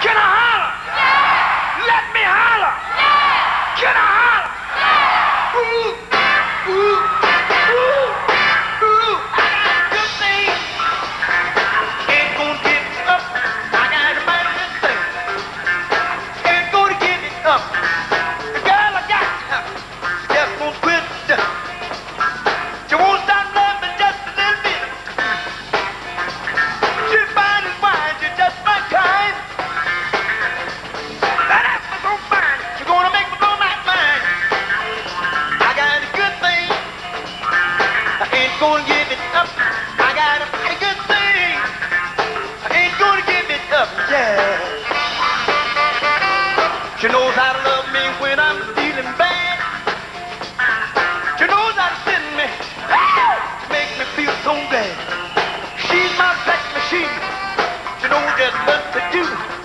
Can I gonna give it up. I got a pretty good thing. I ain't gonna give it up. Yeah. She knows how to love me when I'm feeling bad. She knows how to send me to make me feel so glad. She's my sex machine. She knows just what to do.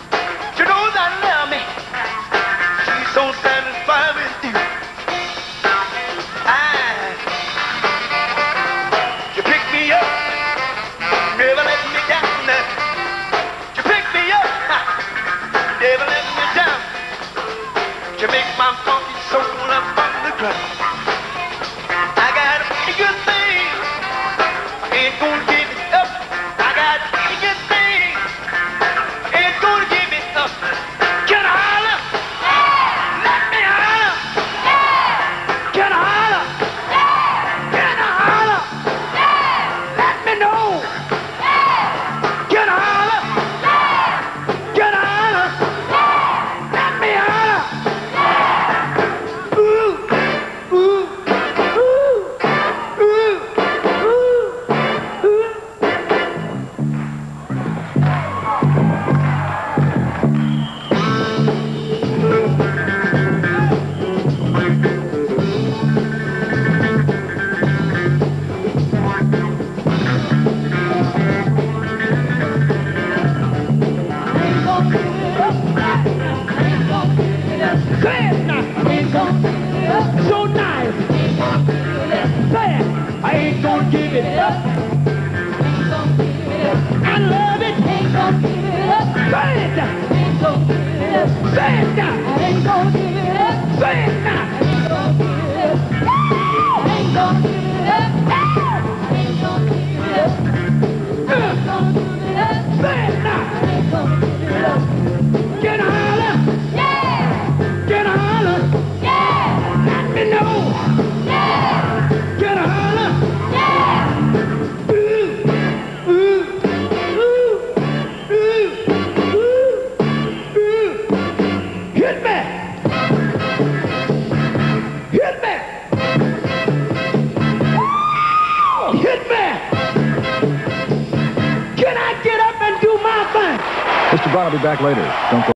My funky soul up from the ground. I got a good thing. Ain't gonna Say it now. So nice. Say it. I ain't gonna give it up. I love it. Say it now. Say Mr. Brown will be back later. Don't go.